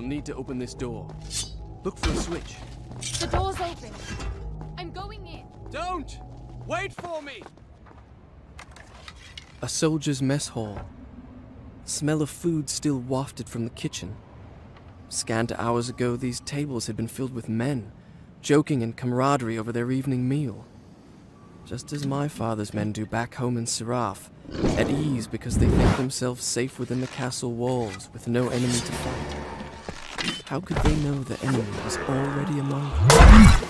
We'll need to open this door. Look for a switch. The door's open. I'm going in. Don't! Wait for me! A soldier's mess hall. Smell of food still wafted from the kitchen. Scant hours ago, these tables had been filled with men, joking in camaraderie over their evening meal. Just as my father's men do back home in Seraph, at ease because they think themselves safe within the castle walls with no enemy to fight. How could they know the enemy was already among them?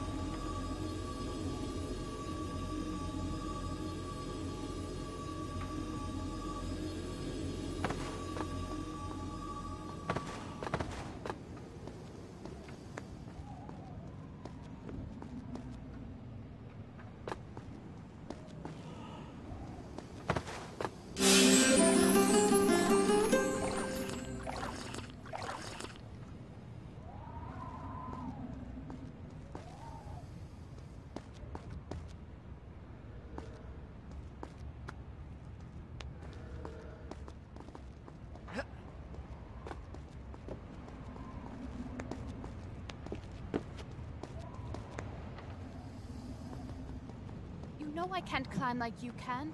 I like you can.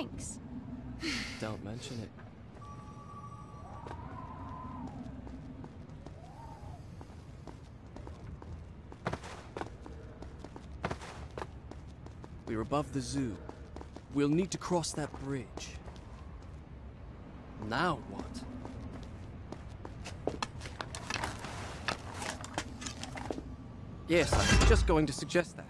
Thanks. Don't mention it. We're above the zoo. We'll need to cross that bridge. Now what? Yes, I was just going to suggest that.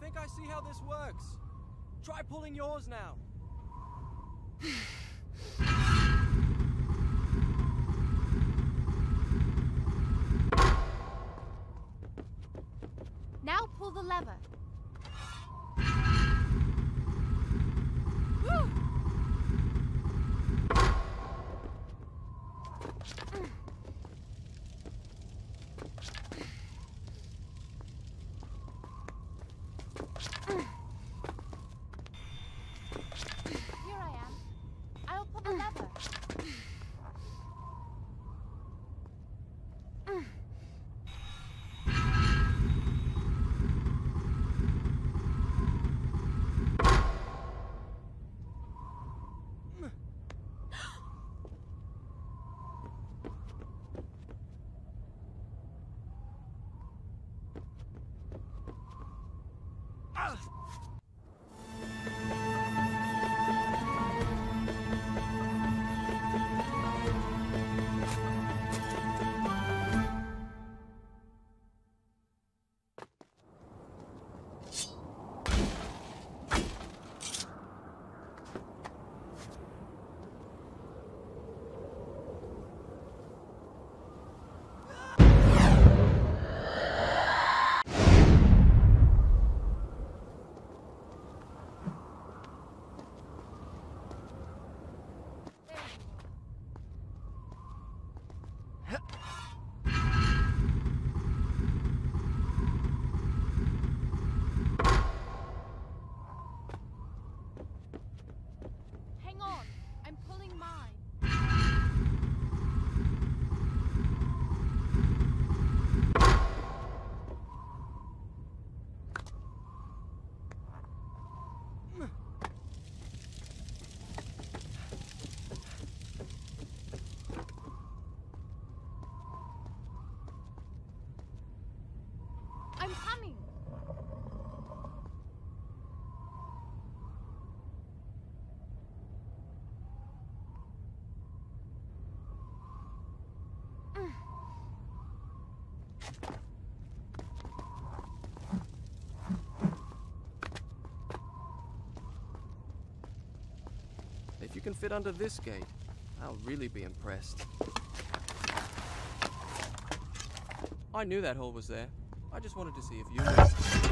Think I see how this works. Try pulling yours now. Now pull the lever. Can fit under this gate, I'll really be impressed. I knew that hole was there. I just wanted to see if you.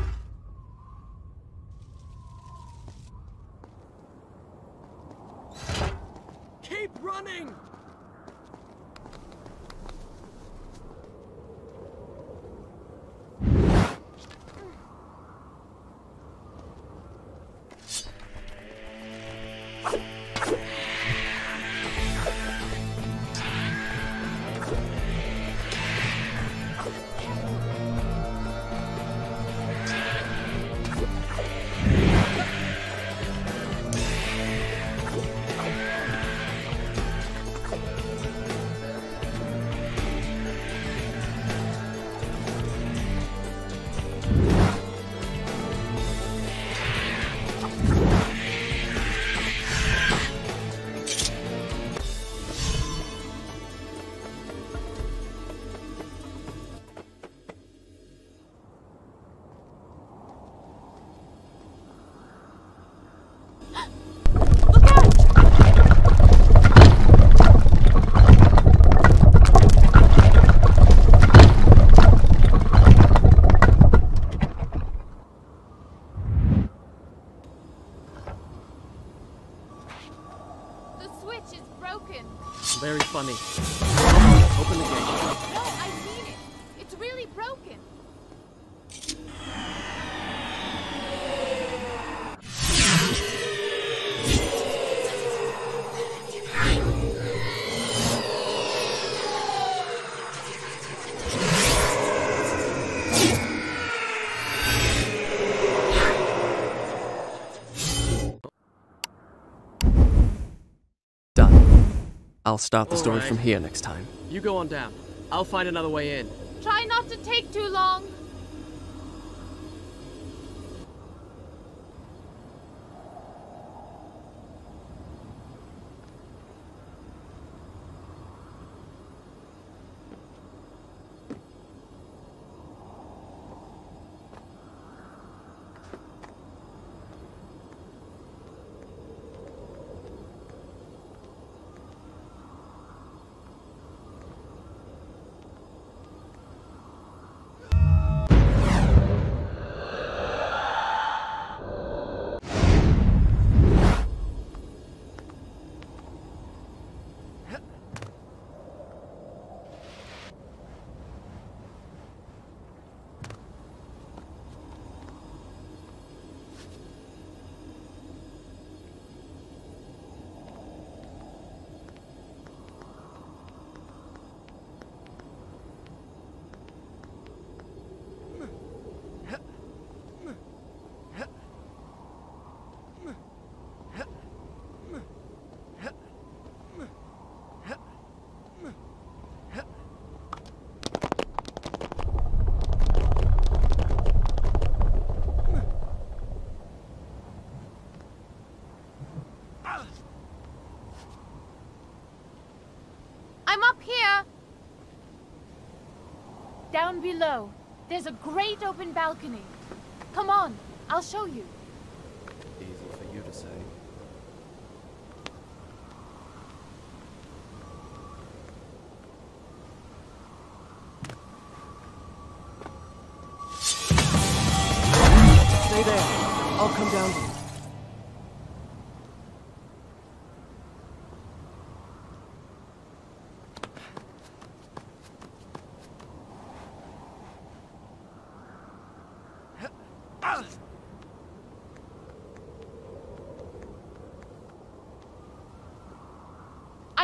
Funny. I'll start the story Alright. from here next time. You go on down. I'll find another way in. Try not to take too long. Down below. There's a great open balcony. Come on, I'll show you.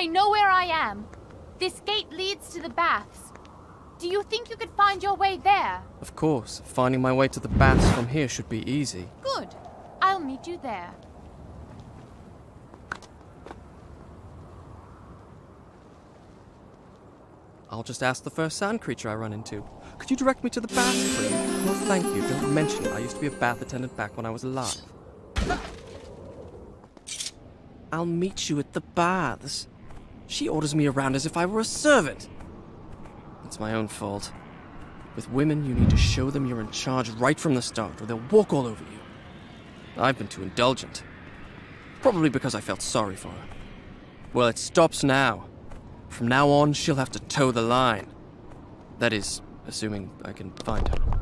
I know where I am. This gate leads to the baths. Do you think you could find your way there? Of course, finding my way to the baths from here should be easy. Good. I'll meet you there. I'll just ask the first sand creature I run into. Could you direct me to the baths, please? No, thank you. Don't mention it. I used to be a bath attendant back when I was alive. I'll meet you at the baths. She orders me around as if I were a servant. It's my own fault. With women, you need to show them you're in charge right from the start, or they'll walk all over you. I've been too indulgent. Probably because I felt sorry for her. Well, it stops now. From now on, she'll have to toe the line. That is, assuming I can find her.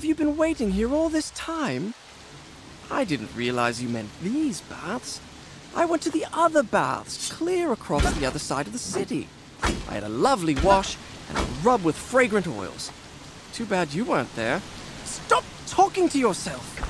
Have you been waiting here all this time? I didn't realize you meant these baths. I went to the other baths, clear across the other side of the city. I had a lovely wash and a rub with fragrant oils. Too bad you weren't there. Stop talking to yourself!